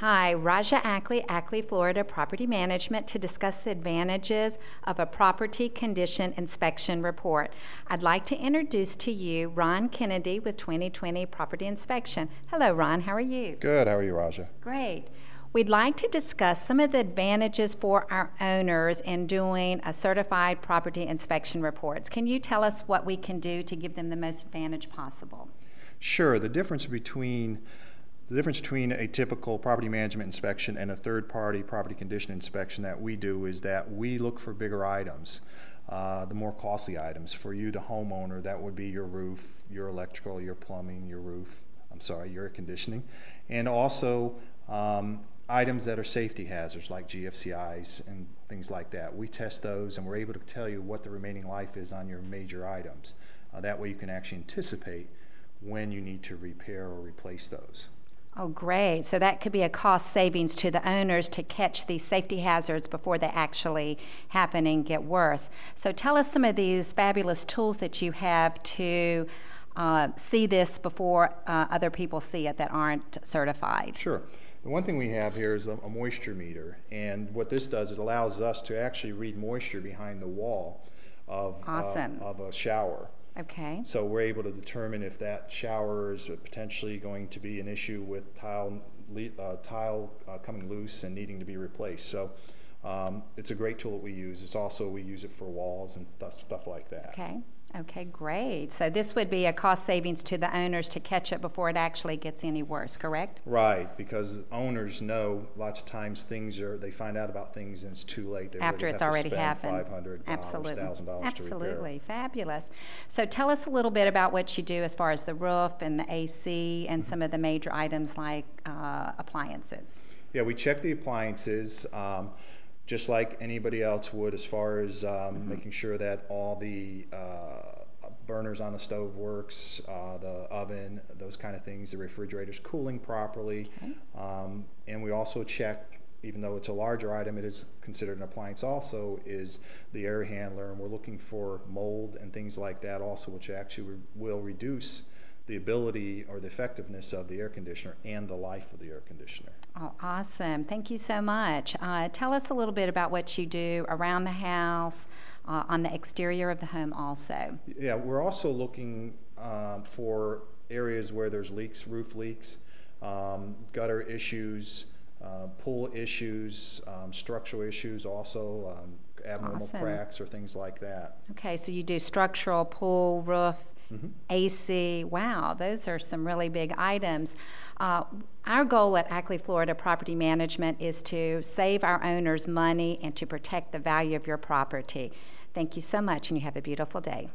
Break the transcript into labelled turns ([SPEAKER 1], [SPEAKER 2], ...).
[SPEAKER 1] Hi, Raja Ackley, Ackley, Florida Property Management, to discuss the advantages of a property condition inspection report. I'd like to introduce to you Ron Kennedy with 2020 Property Inspection. Hello, Ron. How are you?
[SPEAKER 2] Good. How are you, Raja?
[SPEAKER 1] Great. We'd like to discuss some of the advantages for our owners in doing a certified property inspection reports. Can you tell us what we can do to give them the most advantage possible?
[SPEAKER 2] Sure. The difference between the difference between a typical property management inspection and a third-party property condition inspection that we do is that we look for bigger items, uh, the more costly items. For you, the homeowner, that would be your roof, your electrical, your plumbing, your roof. I'm sorry, your air conditioning, and also um, items that are safety hazards like GFCIs and things like that. We test those, and we're able to tell you what the remaining life is on your major items. Uh, that way, you can actually anticipate when you need to repair or replace those.
[SPEAKER 1] Oh, great. So that could be a cost savings to the owners to catch these safety hazards before they actually happen and get worse. So tell us some of these fabulous tools that you have to uh, see this before uh, other people see it that aren't certified.
[SPEAKER 2] Sure. The one thing we have here is a, a moisture meter, and what this does, it allows us to actually read moisture behind the wall of, uh, of a shower.
[SPEAKER 1] Okay.
[SPEAKER 2] So we're able to determine if that shower is potentially going to be an issue with tile uh, tile uh, coming loose and needing to be replaced. So um, it's a great tool that we use. It's also we use it for walls and th- stuff like that.
[SPEAKER 1] Okay. Okay, great. So this would be a cost savings to the owners to catch it before it actually gets any worse, correct?
[SPEAKER 2] Right, because owners know lots of times things are they find out about things and it's too late. They
[SPEAKER 1] After it's already happened.
[SPEAKER 2] Five hundred
[SPEAKER 1] Absolutely.
[SPEAKER 2] thousand dollars
[SPEAKER 1] Absolutely, fabulous. So tell us a little bit about what you do as far as the roof and the AC and some of the major items like uh, appliances.
[SPEAKER 2] Yeah, we check the appliances. Um, just like anybody else would, as far as um, mm-hmm. making sure that all the uh, burners on the stove works, uh, the oven, those kind of things, the refrigerator's cooling properly, okay. um, and we also check. Even though it's a larger item, it is considered an appliance. Also, is the air handler, and we're looking for mold and things like that. Also, which actually will reduce the ability or the effectiveness of the air conditioner and the life of the air conditioner.
[SPEAKER 1] Oh, awesome. Thank you so much. Uh, tell us a little bit about what you do around the house, uh, on the exterior of the home, also.
[SPEAKER 2] Yeah, we're also looking um, for areas where there's leaks, roof leaks, um, gutter issues, uh, pool issues, um, structural issues, also um, abnormal awesome. cracks or things like that.
[SPEAKER 1] Okay, so you do structural, pool, roof, Mm-hmm. AC. Wow, those are some really big items. Uh, our goal at Ackley Florida Property Management is to save our owners money and to protect the value of your property. Thank you so much, and you have a beautiful day.